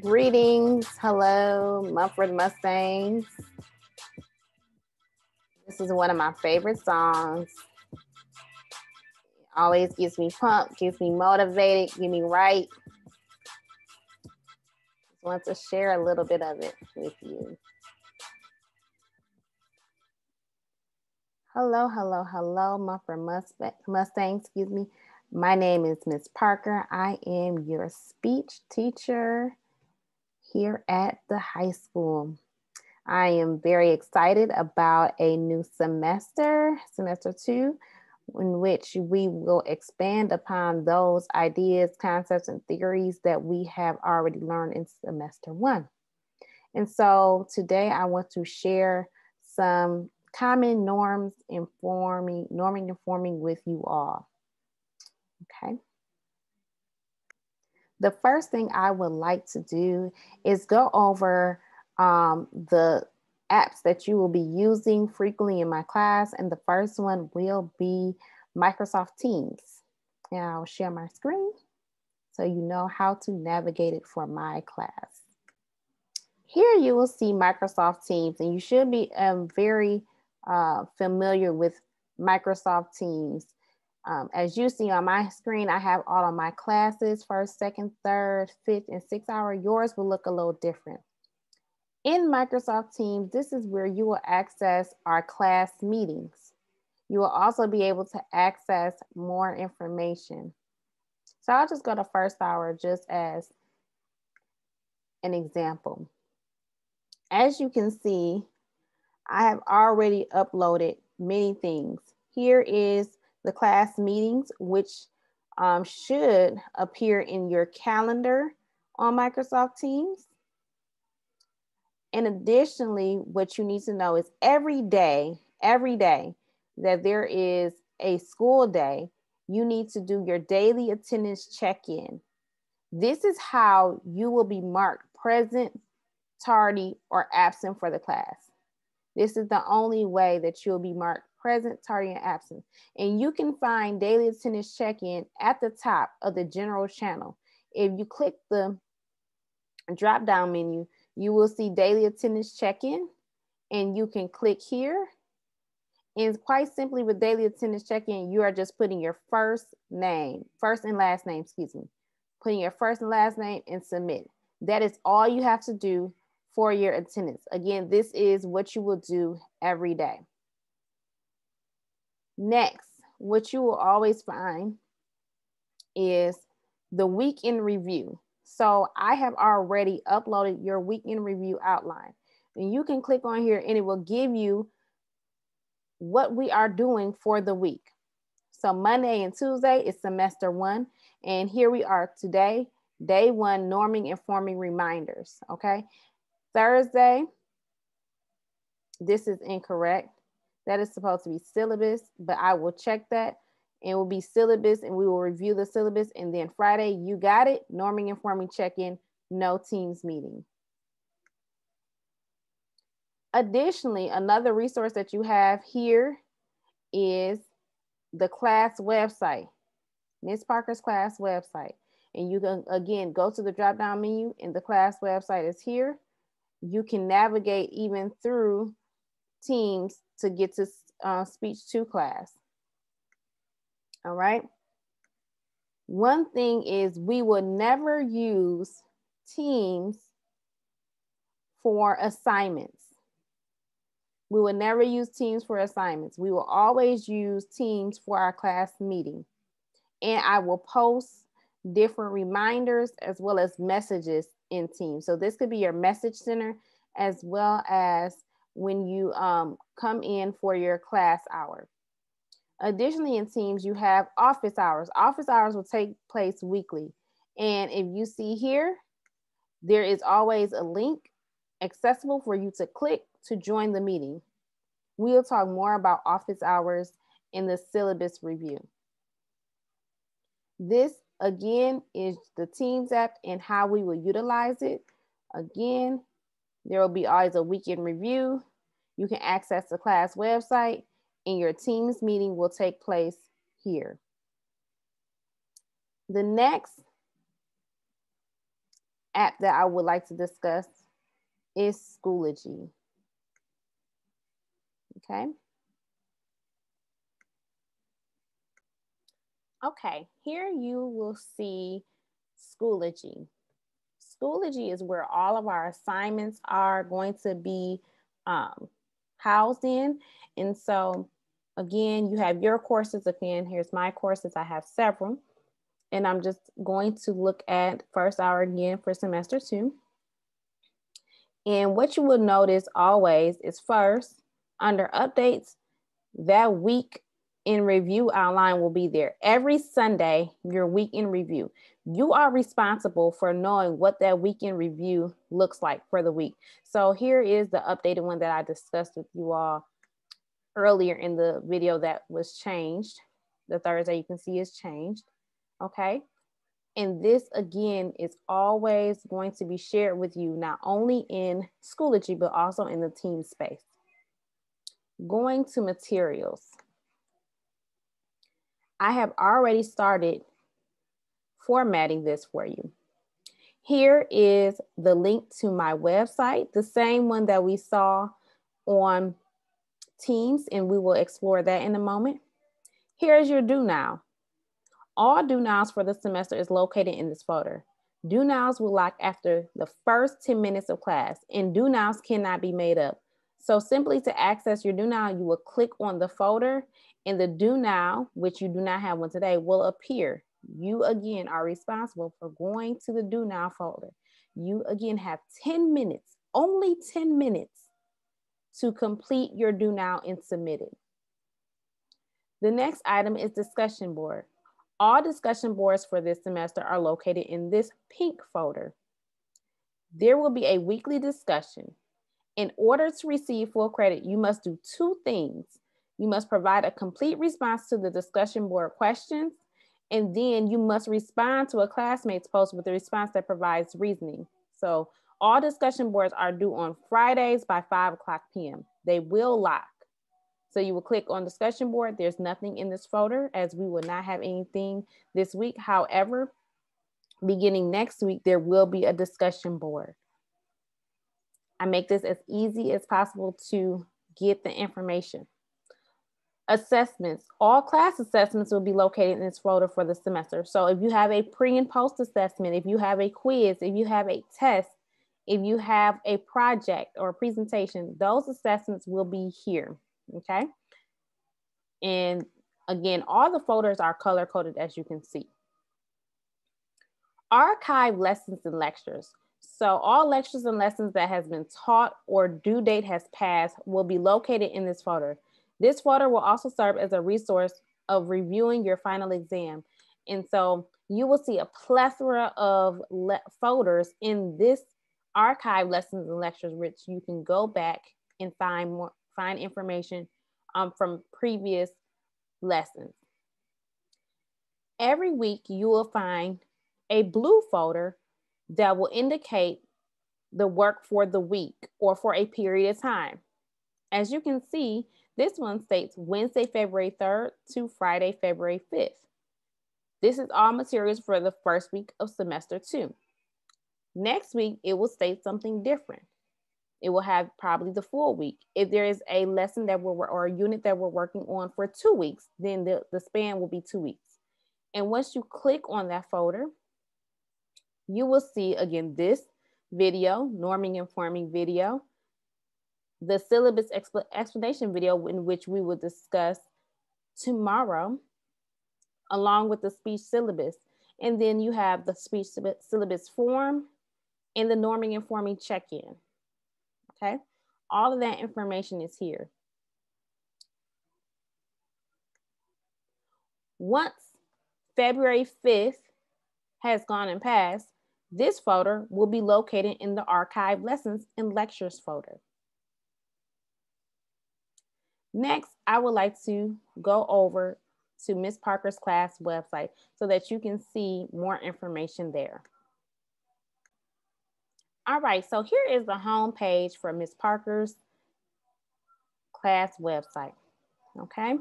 Greetings. Hello, Mumford Mustangs. This is one of my favorite songs. Always gets me pumped, gets me motivated, get me right. Just want to share a little bit of it with you. Hello, hello, hello, Mumford Mustang, excuse me. My name is Miss Parker. I am your speech teacher here at the high school. I am very excited about a new semester, semester two, in which we will expand upon those ideas, concepts, and theories that we have already learned in semester one. And so today I want to share some common norms informing, norming informing with you all okay? The first thing I would like to do is go over um, the apps that you will be using frequently in my class. And the first one will be Microsoft Teams. And I'll share my screen so you know how to navigate it for my class. Here you will see Microsoft Teams and you should be um, very uh, familiar with Microsoft Teams. Um, as you see on my screen, I have all of my classes, first, second, third, fifth, and sixth hour. Yours will look a little different. In Microsoft Teams, this is where you will access our class meetings. You will also be able to access more information. So I'll just go to first hour just as an example. As you can see, I have already uploaded many things. Here is the class meetings, which um, should appear in your calendar on Microsoft Teams. And additionally, what you need to know is every day, every day that there is a school day, you need to do your daily attendance check-in. This is how you will be marked present, tardy, or absent for the class. This is the only way that you'll be marked present, tardy, and absent. And you can find daily attendance check-in at the top of the general channel. If you click the drop down menu, you will see daily attendance check-in and you can click here. And quite simply with daily attendance check-in, you are just putting your first name, first and last name, excuse me, putting your first and last name and submit. That is all you have to do for your attendance. Again, this is what you will do every day. Next, what you will always find is the week in review. So I have already uploaded your week in review outline. And you can click on here and it will give you what we are doing for the week. So Monday and Tuesday is semester one. And here we are today, day one, norming and forming reminders, okay? Thursday, this is incorrect. That is supposed to be syllabus, but I will check that. It will be syllabus and we will review the syllabus. And then Friday, you got it, norming and forming check-in, no teams meeting. Additionally, another resource that you have here is the class website, Ms. Parker's class website. And you can, again, go to the drop-down menu and the class website is here. You can navigate even through Teams to get to uh, speech two class. All right. One thing is we will never use teams for assignments. We will never use teams for assignments. We will always use teams for our class meeting. And I will post different reminders as well as messages in Teams. So this could be your message center as well as when you um, come in for your class hour. Additionally, in Teams, you have office hours. Office hours will take place weekly. And if you see here, there is always a link accessible for you to click to join the meeting. We'll talk more about office hours in the syllabus review. This again is the Teams app and how we will utilize it. Again, there will be always a week in review. You can access the class website and your team's meeting will take place here. The next app that I would like to discuss is Schoology. Okay. Okay, here you will see Schoology. Schoology is where all of our assignments are going to be um, housed in. And so again, you have your courses. Again, here's my courses. I have several. And I'm just going to look at first hour again for semester two. And what you will notice always is first, under updates, that week in review outline will be there. Every Sunday, your week in review. You are responsible for knowing what that week in review looks like for the week. So here is the updated one that I discussed with you all earlier in the video that was changed. The Thursday you can see is changed, okay? And this again is always going to be shared with you, not only in Schoology, but also in the team space. Going to materials. I have already started formatting this for you. Here is the link to my website, the same one that we saw on Teams, and we will explore that in a moment. Here's your do now. All do nows for the semester is located in this folder. Do nows will lock after the first 10 minutes of class, and do nows cannot be made up. So simply to access your do now, you will click on the folder and the do now, which you do not have one today, will appear. You again are responsible for going to the do now folder. You again have 10 minutes, only 10 minutes to complete your do now and submit it. The next item is discussion board. All discussion boards for this semester are located in this pink folder. There will be a weekly discussion. In order to receive full credit, you must do two things. You must provide a complete response to the discussion board questions, and then you must respond to a classmate's post with a response that provides reasoning. So all discussion boards are due on Fridays by 5 o'clock p.m. They will lock. So you will click on discussion board. There's nothing in this folder as we will not have anything this week. However, beginning next week, there will be a discussion board. I make this as easy as possible to get the information. Assessments, all class assessments will be located in this folder for the semester. So if you have a pre and post assessment, if you have a quiz, if you have a test, if you have a project or a presentation, those assessments will be here, okay? And again, all the folders are color coded as you can see. Archive lessons and lectures. So all lectures and lessons that has been taught or due date has passed will be located in this folder. This folder will also serve as a resource of reviewing your final exam. And so you will see a plethora of folders in this archive lessons and lectures, which you can go back and find more, find information um, from previous lessons. Every week you will find a blue folder that will indicate the work for the week or for a period of time. As you can see, this one states Wednesday, February 3rd to Friday, February 5th. This is all materials for the first week of semester two. Next week, it will state something different. It will have probably the full week. If there is a lesson that we're, or a unit that we're working on for two weeks, then the, the span will be two weeks. And once you click on that folder, you will see again this video, norming and forming video, the syllabus expl explanation video in which we will discuss tomorrow, along with the speech syllabus. And then you have the speech syllabus form and the norming and forming check-in, okay? All of that information is here. Once February 5th has gone and passed, this folder will be located in the archive lessons and lectures folder. Next, I would like to go over to Ms. Parker's class website so that you can see more information there. All right, so here is the home page for Ms. Parker's class website, okay?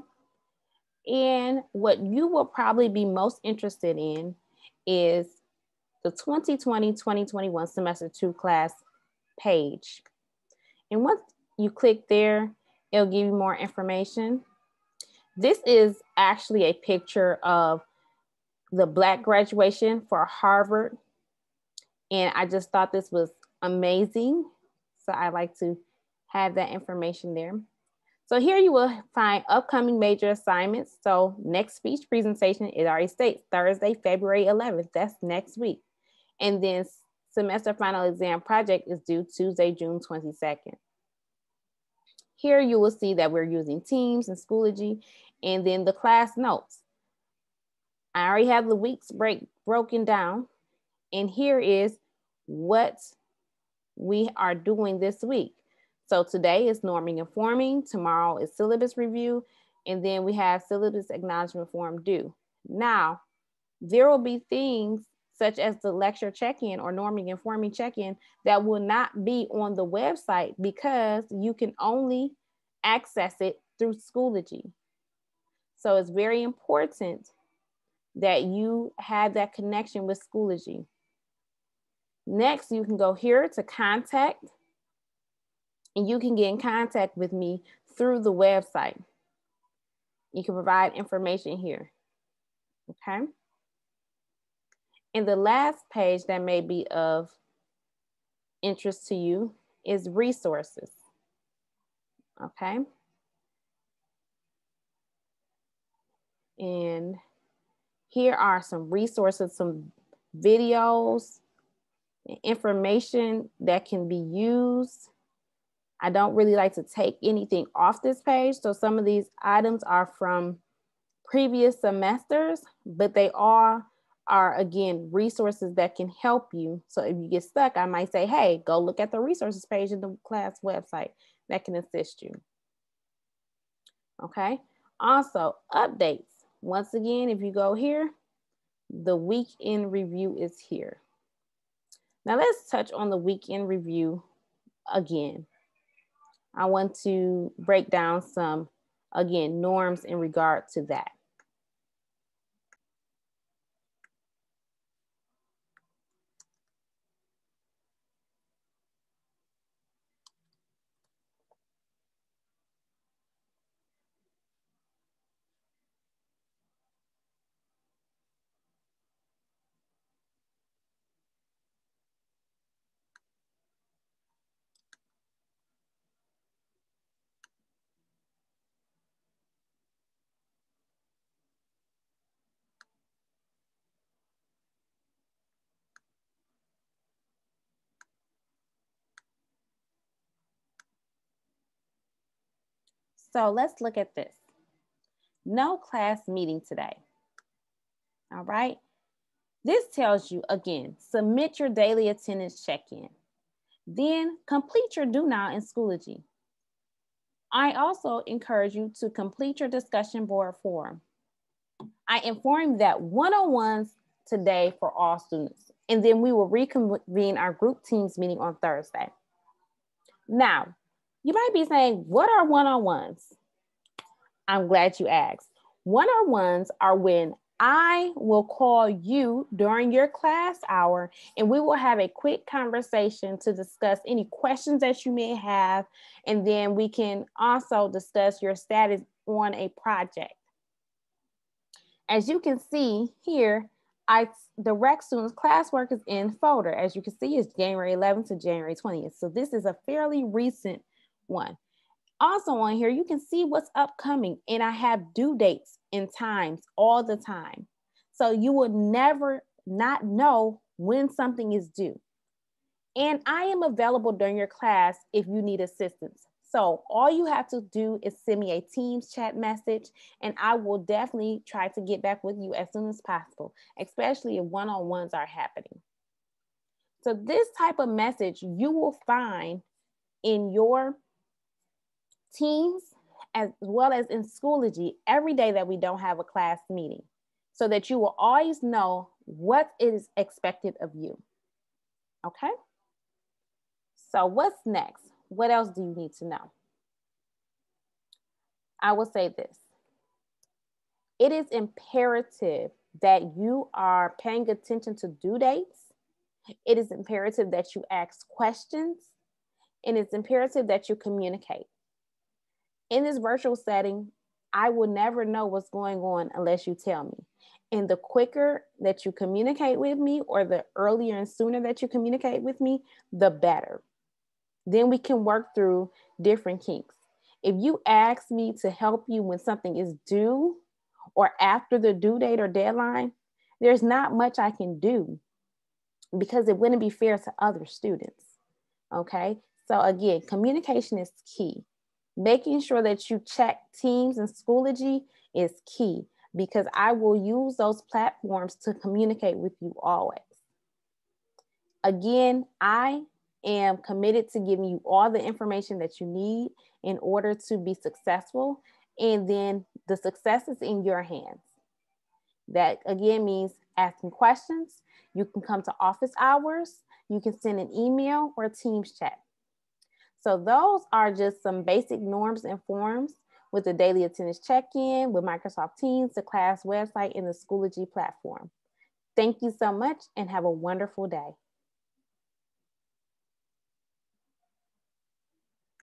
And what you will probably be most interested in is the 2020-2021 semester two class page. And once you click there, it'll give you more information. This is actually a picture of the Black graduation for Harvard. And I just thought this was amazing. So I like to have that information there. So here you will find upcoming major assignments. So next speech presentation, it already states Thursday, February 11th. That's next week. And then semester final exam project is due Tuesday, June 22nd. Here you will see that we're using Teams and Schoology and then the class notes. I already have the weeks break broken down. And here is what we are doing this week. So today is norming and forming, tomorrow is syllabus review, and then we have syllabus acknowledgement form due. Now, there will be things such as the lecture check-in or norming and forming check-in that will not be on the website because you can only access it through Schoology. So it's very important that you have that connection with Schoology. Next, you can go here to contact and you can get in contact with me through the website. You can provide information here, okay? And the last page that may be of interest to you is resources, okay? And here are some resources, some videos, information that can be used. I don't really like to take anything off this page. So some of these items are from previous semesters, but they are, are again, resources that can help you. So if you get stuck, I might say, hey, go look at the resources page in the class website that can assist you. Okay. Also, updates. Once again, if you go here, the week in review is here. Now let's touch on the week in review again. I want to break down some, again, norms in regard to that. So let's look at this. No class meeting today. All right. This tells you again, submit your daily attendance check-in. Then complete your do now in Schoology. I also encourage you to complete your discussion board form. I inform that one-on-ones today for all students, and then we will reconvene our group teams meeting on Thursday. Now, you might be saying, what are one-on-ones? I'm glad you asked. One-on-ones are when I will call you during your class hour and we will have a quick conversation to discuss any questions that you may have. And then we can also discuss your status on a project. As you can see here, I direct students classwork is in folder. As you can see, it's January 11th to January 20th. So this is a fairly recent one. Also on here, you can see what's upcoming and I have due dates and times all the time. So you will never not know when something is due. And I am available during your class if you need assistance. So all you have to do is send me a Teams chat message and I will definitely try to get back with you as soon as possible, especially if one-on-ones are happening. So this type of message you will find in your Teams as well as in Schoology every day that we don't have a class meeting so that you will always know what is expected of you. Okay? So what's next? What else do you need to know? I will say this. It is imperative that you are paying attention to due dates It is imperative that you ask questions and it's imperative that you communicate. In this virtual setting, I will never know what's going on unless you tell me. And the quicker that you communicate with me, or the earlier and sooner that you communicate with me, the better. Then we can work through different kinks. If you ask me to help you when something is due or after the due date or deadline, there's not much I can do because it wouldn't be fair to other students. Okay. So, again, communication is key. Making sure that you check Teams and Schoology is key because I will use those platforms to communicate with you always. Again, I am committed to giving you all the information that you need in order to be successful. And then the success is in your hands. That again means asking questions. You can come to office hours. You can send an email or Teams chat. So those are just some basic norms and forms with the daily attendance check-in with Microsoft Teams, the class website, and the Schoology platform. Thank you so much and have a wonderful day.